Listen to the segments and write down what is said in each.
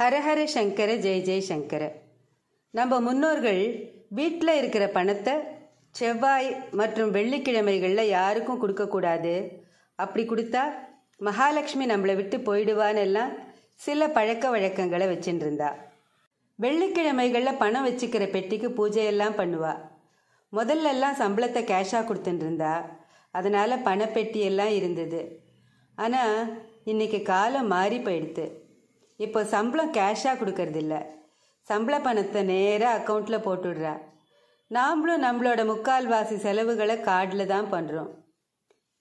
ஹரஹர சங்கர ஜெய ஜெய சங்கர. நம்ம முன்னோர்கள் வீட்டில் இருக்கிற பணத்தை செவ்வாய் மற்றும் வெள்ளிக்கிழமைகளில் யாருக்கும் கொடுக்கக்கூடாது. அப்படி கொடுத்தா மகாலட்சுமி நம்மளை விட்டு போயிடுவான்னு எல்லாம் சில பழக்க வழக்கங்களை வச்சுட்டு வெள்ளிக்கிழமைகளில் பணம் வச்சுக்கிற பெட்டிக்கு பூஜையெல்லாம் பண்ணுவா. முதல்லலாம் சம்பளத்தை கேஷாக கொடுத்துட்டுருந்தா அதனால் பணப்பெட்டியெல்லாம் இருந்தது. ஆனால் இன்னைக்கு காலம் மாறி போயிடுது இப்போ சம்பளம் கேஷாக கொடுக்கறதில்ல. சம்பள பணத்தை நேராக அக்கௌண்ட்டில் போட்டுடுறா. நாமளும் நம்மளோட முக்கால்வாசி செலவுகளை கார்டில் தான் பண்ணுறோம்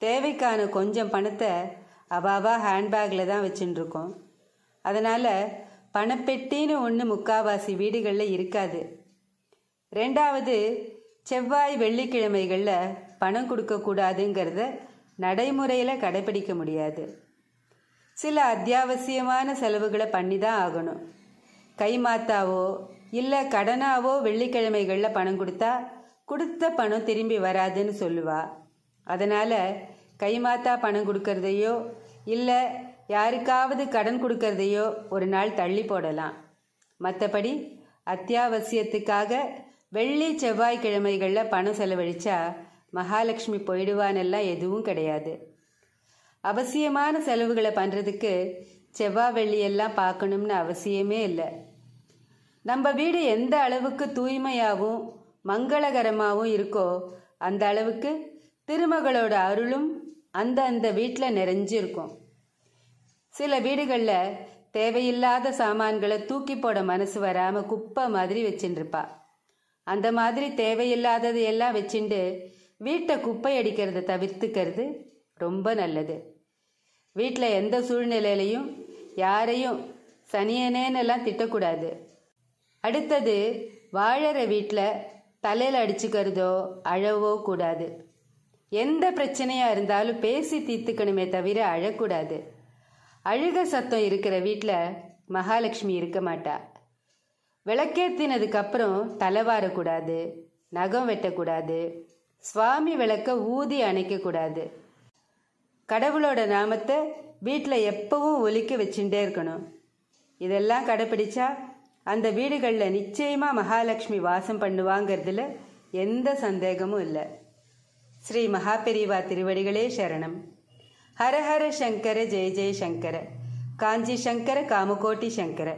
தேவைக்கான கொஞ்சம் பணத்தை அவாவா ஹேண்ட்பேக்கில் தான் வச்சுட்டுருக்கோம் அதனால் பணப்பெட்டின்னு ஒன்று முக்காவாசி வீடுகளில் இருக்காது. ரெண்டாவது செவ்வாய் வெள்ளிக்கிழமைகளில் பணம் கொடுக்கக்கூடாதுங்கிறத நடைமுறையில் கடைபிடிக்க முடியாது. சில அத்தியாவசியமான செலவுகளை பண்ணி தான் ஆகணும் கைமாத்தாவோ இல்லை கடனாவோ வெள்ளிக்கிழமைகளில் பணம் கொடுத்தா கொடுத்த பணம் திரும்பி வராதுன்னு சொல்லுவா. அதனால் கைமாத்தா பணம் கொடுக்கறதையோ இல்லை யாருக்காவது கடன் கொடுக்கறதையோ ஒரு நாள் தள்ளி போடலாம். மற்றபடி அத்தியாவசியத்துக்காக வெள்ளி செவ்வாய்க்கிழமைகளில் பணம் செலவழிச்சா மகாலட்சுமி போயிடுவானெல்லாம் எதுவும் கிடையாது. அவசியமான செலவுகளை பண்ணுறதுக்கு செவ்வாய் வெள்ளியெல்லாம் பார்க்கணும்னு அவசியமே இல்லை. நம்ம வீடு எந்த அளவுக்கு தூய்மையாகவும் மங்களகரமாகவும் இருக்கோ அந்த அளவுக்கு திருமகளோட அருளும் அந்த அந்த வீட்டில் நிறைஞ்சிருக்கும். சில வீடுகளில் தேவையில்லாத சாமான்களை தூக்கி போட மனசு வராமல் குப்பை மாதிரி வச்சுட்டுருப்பா அந்த மாதிரி தேவையில்லாதது எல்லாம் வச்சுட்டு வீட்டை குப்பை அடிக்கிறத தவிர்த்துக்கிறது ரொம்ப நல்லது. வீட்டில் எந்த சூழ்நிலையிலையும் யாரையும் சனியனேன்னெல்லாம் திட்டக்கூடாது. அடுத்தது வாழற வீட்டில் தலையில் அடிச்சுக்கிறதோ அழவோ கூடாது. எந்த பிரச்சனையாக இருந்தாலும் பேசி தீர்த்துக்கணுமே தவிர அழக்கூடாது. அழுக சத்தம் இருக்கிற வீட்டில் மகாலட்சுமி இருக்க மாட்டா. விளக்கேற்றினதுக்கப்புறம் தலைவாரக்கூடாது நகம் வெட்டக்கூடாது சுவாமி விளக்க ஊதி அணைக்கக்கூடாது. கடவுளோட நாமத்தை வீட்டில் எப்பவும் ஒலிக்க வச்சுட்டே இருக்கணும். இதெல்லாம் கடைப்பிடிச்சா அந்த வீடுகளில் நிச்சயமாக மகாலட்சுமி வாசம் பண்ணுவாங்கிறதுல எந்த சந்தேகமும் இல்லை. ஸ்ரீ மகாபெரிவா திருவடிகளே சரணம். ஹரஹர சங்கர ஜெய ஜெய சங்கர. காஞ்சி சங்கர காமகோட்டி சங்கர.